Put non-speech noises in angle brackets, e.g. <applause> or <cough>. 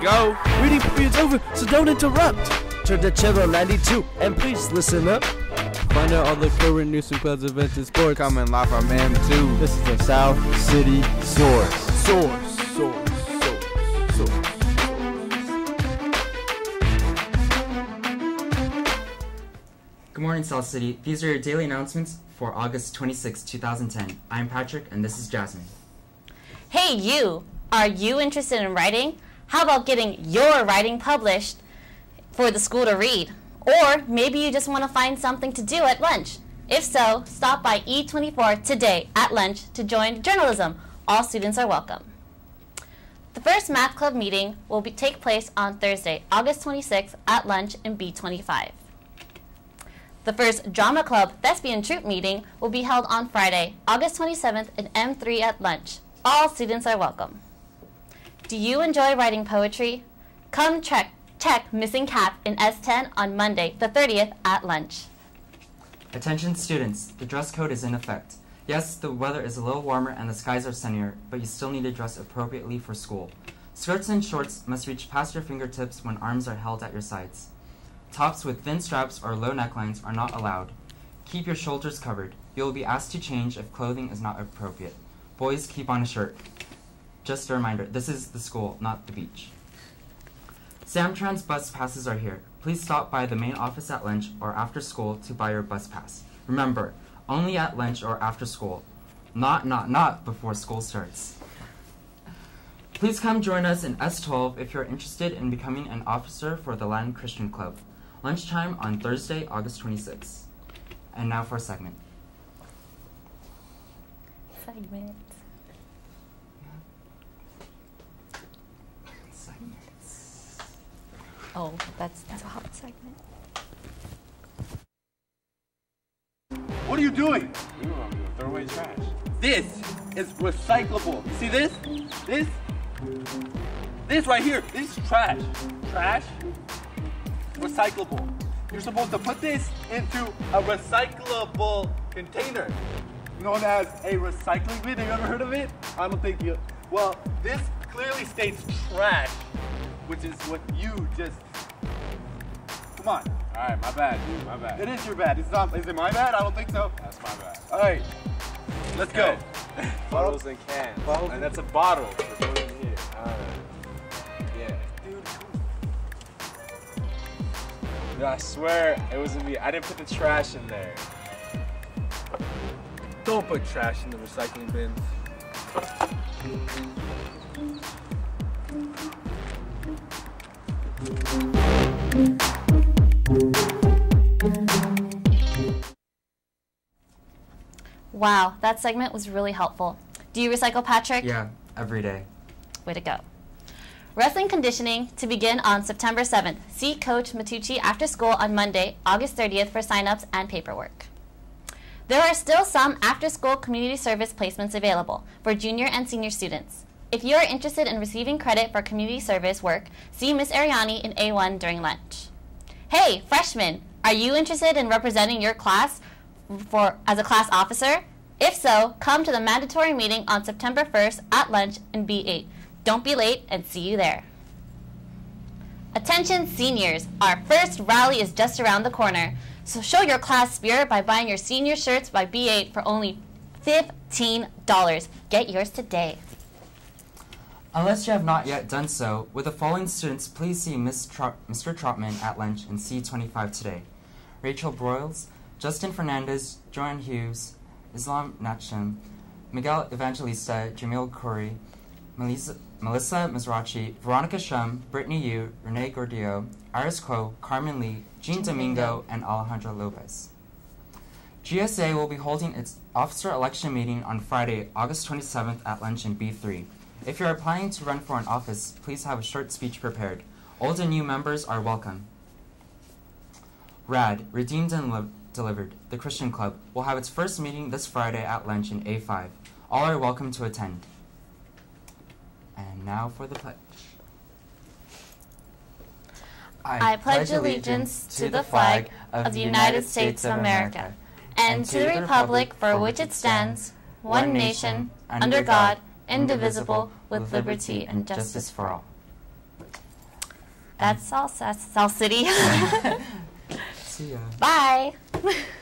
go. Reading period's over, so don't interrupt. Turn to channel 92 and please listen up. Find out all the current news and clubs, events, and sports. Coming live from M2. This is the South City Source. Source, source, source, source. Good morning, South City. These are your daily announcements for August 26, 2010. I'm Patrick, and this is Jasmine. Hey, you! Are you interested in writing? How about getting your writing published for the school to read? Or maybe you just want to find something to do at lunch. If so, stop by E24 today at lunch to join journalism. All students are welcome. The first math club meeting will be, take place on Thursday, August 26th at lunch in B25. The first drama club thespian troupe meeting will be held on Friday, August 27th in M3 at lunch. All students are welcome. Do you enjoy writing poetry? Come check, check Missing Cap in S10 on Monday, the 30th at lunch. Attention students, the dress code is in effect. Yes, the weather is a little warmer and the skies are sunnier, but you still need to dress appropriately for school. Skirts and shorts must reach past your fingertips when arms are held at your sides. Tops with thin straps or low necklines are not allowed. Keep your shoulders covered. You will be asked to change if clothing is not appropriate. Boys, keep on a shirt. Just a reminder, this is the school, not the beach. Samtrans bus passes are here. Please stop by the main office at lunch or after school to buy your bus pass. Remember, only at lunch or after school. Not, not, not before school starts. Please come join us in S12 if you're interested in becoming an officer for the Latin Christian Club. Lunchtime on Thursday, August 26th. And now for a segment. Segment. Oh, that's, that's a hot segment. What are you doing? Throw away trash. This is recyclable. See this? This? This right here. This is trash. Trash? Recyclable. You're supposed to put this into a recyclable container known as a recycling bin. Have you ever heard of it? I don't think you. Well, this clearly states trash, which is what you just. Come on. All right, my bad, dude. My bad. It is your bad. It's not. Is it my bad? I don't think so. That's my bad. All right. Let's go. <laughs> Bottles and cans. Bottles and that's a bottle. We're going here. All right. Yeah. Dude, I swear it wasn't me. I didn't put the trash in there. Don't put trash in the recycling bin. Wow, that segment was really helpful. Do you recycle, Patrick? Yeah, every day. Way to go. Wrestling conditioning to begin on September 7th. See Coach Matucci after school on Monday, August 30th for signups and paperwork. There are still some after school community service placements available for junior and senior students. If you are interested in receiving credit for community service work, see Miss Ariani in A1 during lunch. Hey, freshmen, are you interested in representing your class for as a class officer? If so, come to the mandatory meeting on September 1st at lunch in B8. Don't be late and see you there. Attention seniors, our first rally is just around the corner. So show your class spirit by buying your senior shirts by B8 for only $15. Get yours today. Unless you have not yet done so, with the following students, please see. Trot- Mr. Trotman at lunch in C25 today. Rachel Broyles, Justin Fernandez, Joanne Hughes, Islam Nachum, Miguel Evangelista, Jamil Khoury, Melissa, Melissa Mizrachi, Veronica Shum, Brittany Yu, Renee Gordillo, Iris Ko, Carmen Lee, Jean Domingo, and Alejandro Lopez. GSA will be holding its officer election meeting on Friday, August 27th at lunch in B3. If you're applying to run for an office, please have a short speech prepared. Old and new members are welcome. RAD, Redeemed and Li- Delivered, the Christian Club, will have its first meeting this Friday at lunch in A5. All are welcome to attend. And now for the pledge. I pledge allegiance to the flag of the United States of America and to the republic for which it stands, one nation, under God, indivisible, with liberty and justice for all. That's all, South City. <laughs> <laughs> See ya. Bye. <laughs>